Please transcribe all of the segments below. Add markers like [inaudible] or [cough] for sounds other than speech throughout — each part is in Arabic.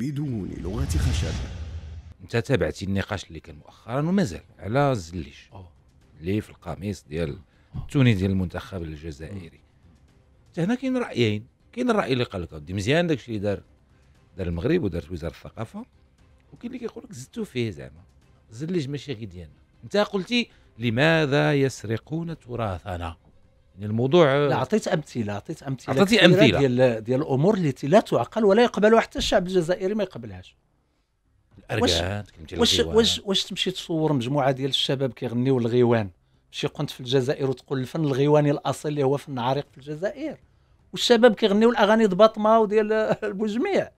بدون لغة خشب. انت تابعتي النقاش اللي كان مؤخرا ومازال على الزليج أوه. اللي في القميص ديال ال tenue ديال المنتخب الجزائري. حتى هنا كاين رأيين. كاين الرأي اللي قال لك اودي مزيان داكشي اللي دار دار المغرب ودارت وزارة الثقافة. وكاين اللي كيقول لك زدتوا فيه زعما. الزليج ماشي غير ديالنا. أنت قلتي لماذا يسرقون تراثنا؟ يعني الموضوع لا عطيت أمثلة عطيت أمثلة عطيتي كثيرة أمثلة. ديال ديال الأمور التي لا تعقل ولا يقبلها حتى الشعب الجزائري ما يقبلهاش. الاركان كلمتي واش. واش واش تمشي تصور مجموعة ديال الشباب كيغنيو الغيوان؟ شي قنت في الجزائر وتقول الفن الغيواني الأصيل اللي هو فن عريق في الجزائر. والشباب كيغنيو الأغاني ضباطمة وديال [laughs] بوجميع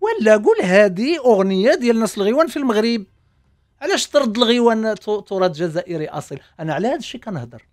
ولا قول هذه أغنية ديال ناس الغيوان في المغرب. علاش ترد الغيوان تراث جزائري أصيل؟ أنا على هذا الشيء كنهضر.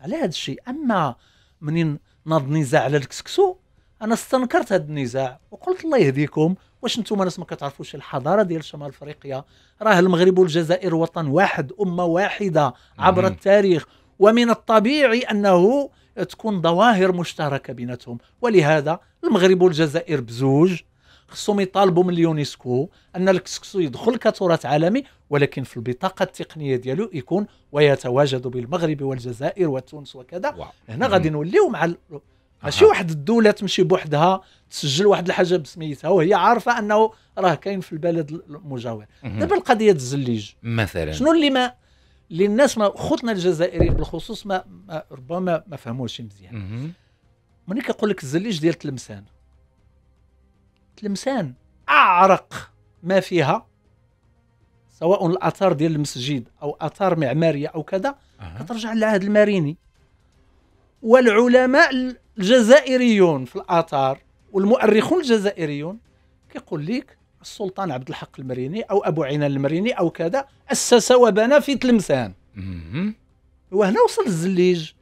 على هذا الشيء. أما منين ناض نزاع على الكسكسو أنا استنكرت هذا النزاع وقلت الله يهديكم. واش أنتم ناس ما كتعرفوش الحضارة ديال شمال افريقيا راه المغرب والجزائر وطن واحد أمة واحدة عبر. التاريخ. ومن الطبيعي أنه تكون ظواهر مشتركة بيناتهم. ولهذا المغرب والجزائر بزوج. خصهم يطالبوا من اليونسكو أن الكسكسو يدخل كتراث عالمي ولكن في البطاقة التقنية ديالو يكون ويتواجد بالمغرب والجزائر وتونس وكذا واو. هنا غادي نوليو مع ال... ماشي. واحد الدولة تمشي بوحدها تسجل واحد الحاجة بسميتها وهي عارفة أنه راه كاين في البلد المجاور. دابا القضية الزليج مثلا شنو اللي ما اللي الناس ما خوتنا الجزائريين بالخصوص ما, ما ربما ما فهموش مزيان. ملي كيقول لك الزليج ديال تلمسان تلمسان أعرق ما فيها سواء الأثار ديال المسجد أو أثار معمارية أو كذا أها. كترجع للعهد الماريني والعلماء الجزائريون في الأثار والمؤرخون الجزائريون كيقول لك السلطان عبد الحق المريني أو أبو عينان المريني أو كذا أسس وبنى في تلمسان. وهنا وصل الزليج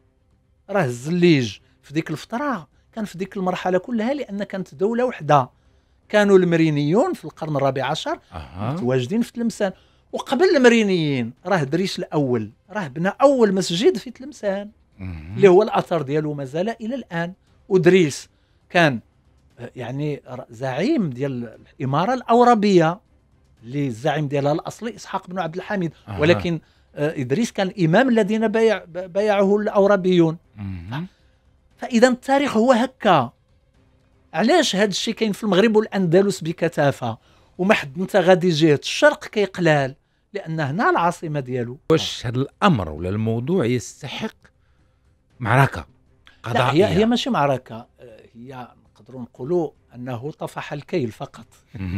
راه الزليج في ديك الفترة كان في ديك المرحلة كلها لأن كانت دولة وحدة كانوا المرينيون في القرن الرابع عشر أها متواجدين في تلمسان وقبل المرينيين راه دريش الأول راه بنى أول مسجد في تلمسان. اللي هو الأثر ديالو مازال إلى الآن ودريس كان يعني زعيم ديال الإمارة الاوربيه اللي الزعيم ديالها الأصلي إسحاق بن عبد الحميد أها. ولكن إدريس كان الإمام الذين بايع بايعه الاوربيون مهم. فإذا التاريخ هو هكا علاش هذا الشيء كاين في المغرب والأندلس بكثافة؟ وما حد انت غادي جهه الشرق كيقلال لأن هنا العاصمة ديالو. واش هذا الأمر ولا الموضوع يستحق معركة لا هي قضائية؟ هي ماشي معركة. آه، هي نقدروا نقولوا أنه طفح الكيل فقط.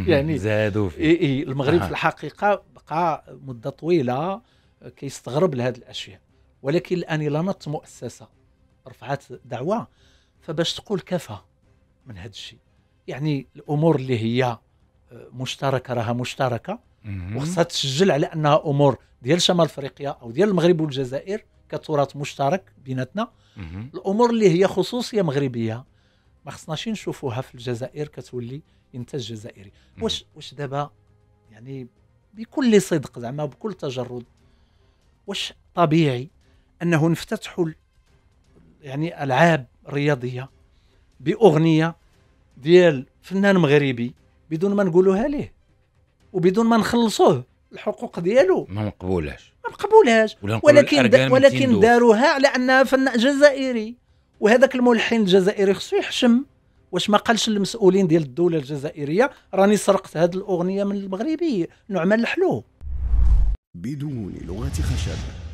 يعني- زادوا فيه إي إي المغرب أها. في الحقيقة بقى مدة طويلة آه، كيستغرب لهذه الأشياء. ولكن الآن إلى نط مؤسسة رفعت دعوة فباش تقول كفى. من هذا الشيء يعني الأمور اللي هي آه، مشتركة راها مشتركة. وخصها تسجل على أنها أمور ديال شمال أفريقيا أو ديال المغرب والجزائر كتراث مشترك بيناتنا. الأمور اللي هي خصوصية مغربية ما خصناش نشوفوها في الجزائر كتولي إنتاج جزائري. واش واش دابا يعني بكل صدق زعما بكل تجرد واش طبيعي أنه نفتتحوا يعني ألعاب رياضية بأغنية ديال فنان مغربي بدون ما نقولوها ليه وبدون ما نخلصوه الحقوق ديالو. ما مقبولاش. ما نقولوا ولكن دا ولكن. داروها على أنها فنان جزائري. وهذاك الملحن الجزائري خصو يحشم. واش ما قالش للمسؤولين ديال الدولة الجزائرية راني سرقت هذه الأغنية من المغربي نعمان الحلو بدون لغة خشب.